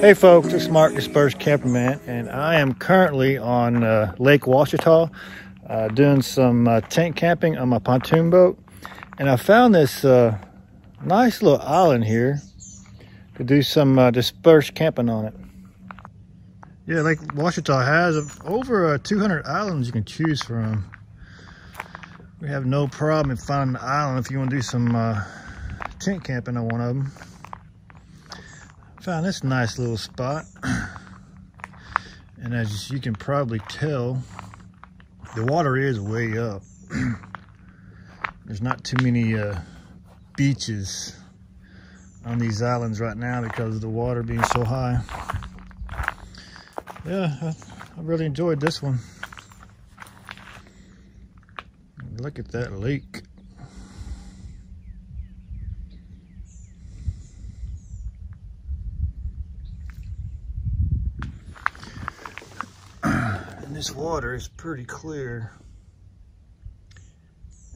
Hey folks, it's Mark Dispersed Camperman, and I am currently on uh, Lake Ouachita uh, doing some uh, tent camping on my pontoon boat. And I found this uh, nice little island here to do some uh, dispersed camping on it. Yeah, Lake Ouachita has over uh, 200 islands you can choose from. We have no problem in finding an island if you want to do some tent camping on one of them. Found this nice little spot. And as you can probably tell, the water is way up. There's not too many uh, beaches on these islands right now because of the water being so high. Yeah, I, I really enjoyed this one. Look at that lake. This water is pretty clear.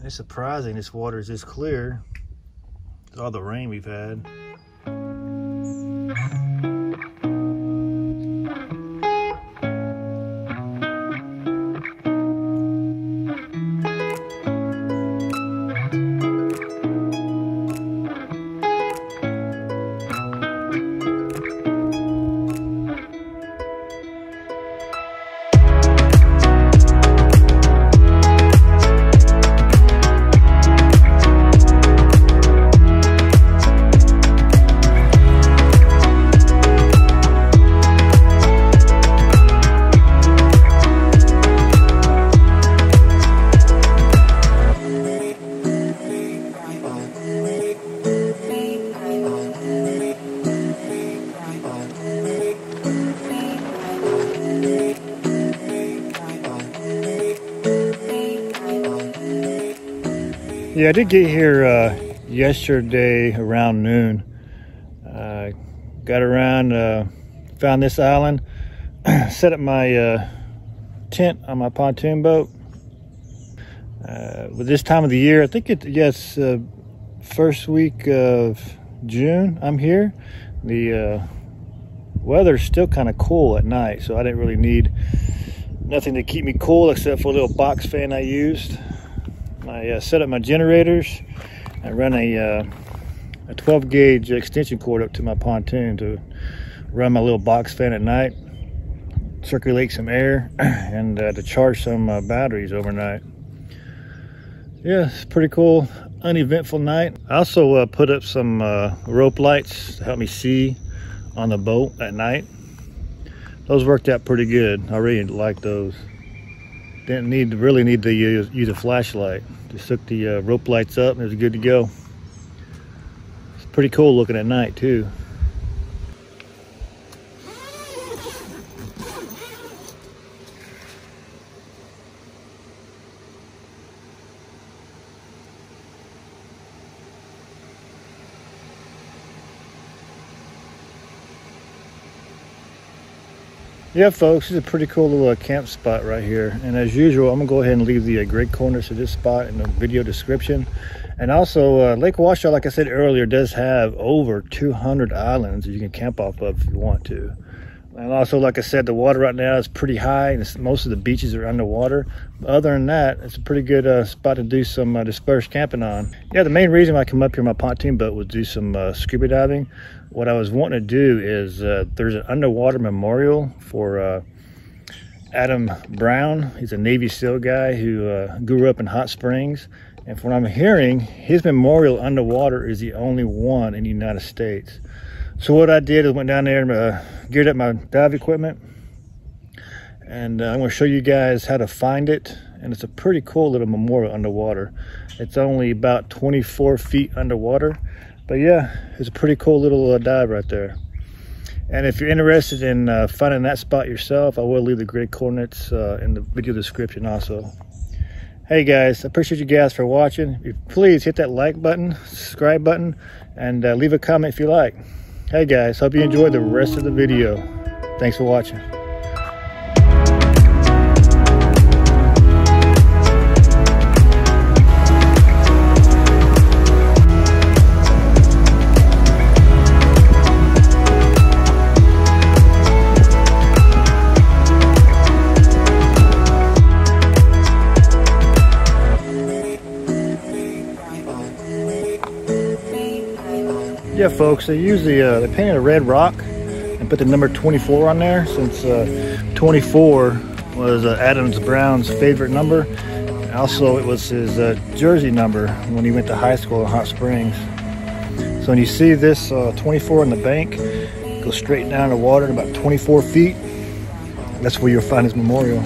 It's surprising this water is this clear. All the rain we've had. Yeah, I did get here uh, yesterday around noon. Uh, got around, uh, found this island, set up my uh, tent on my pontoon boat. Uh, with this time of the year, I think it, yes, uh, first week of June, I'm here. The weather's still kind of cool at night, so I didn't really need nothing to keep me cool except for a little box fan I used. I uh, set up my generators. I run a, uh, a 12 gauge extension cord up to my pontoon to run my little box fan at night, circulate some air, and uh, to charge some uh, batteries overnight. Yeah, it's pretty cool, uneventful night. I also uh, put up some uh, rope lights to help me see on the boat at night. Those worked out pretty good. I really like those. Didn't need to really need to use, use a flashlight. Just hooked the uh, rope lights up and it was good to go. It's pretty cool looking at night too. Yeah, folks, this is a pretty cool little uh, camp spot right here. And as usual, I'm gonna go ahead and leave the uh, great corners of this spot in the video description. And also, uh, Lake Ouachita like I said earlier, does have over 200 islands that you can camp off of if you want to. And also, like I said, the water right now is pretty high, and most of the beaches are underwater. But other than that, it's a pretty good uh, spot to do some uh, dispersed camping on. Yeah, the main reason I come up here in my pontoon boat was do some uh, scuba diving. What I was wanting to do is uh, there's an underwater memorial for uh, Adam Brown. He's a Navy SEAL guy who uh, grew up in Hot Springs. And from what I'm hearing, his memorial underwater is the only one in the United States. So what I did is went down there and uh, geared up my dive equipment. And uh, I'm to show you guys how to find it. And it's a pretty cool little memorial underwater. It's only about 24 feet underwater. But yeah, it's a pretty cool little uh, dive right there. And if you're interested in uh, finding that spot yourself, I will leave the grid coordinates uh, in the video description also. Hey guys, I appreciate you guys for watching. Please hit that like button, subscribe button, and uh, leave a comment if you like. Hey guys, hope you enjoyed the rest of the video. Thanks for watching. Yeah, folks, they use the, uh, they painted a red rock and put the number 24 on there since uh, 24 was uh, Adams Brown's favorite number. Also, it was his uh, jersey number when he went to high school in Hot Springs. So when you see this uh, 24 on the bank, go straight down the water about 24 feet. That's where you'll find his memorial.